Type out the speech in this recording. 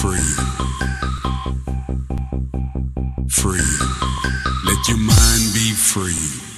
free. Free. Let your mind be free.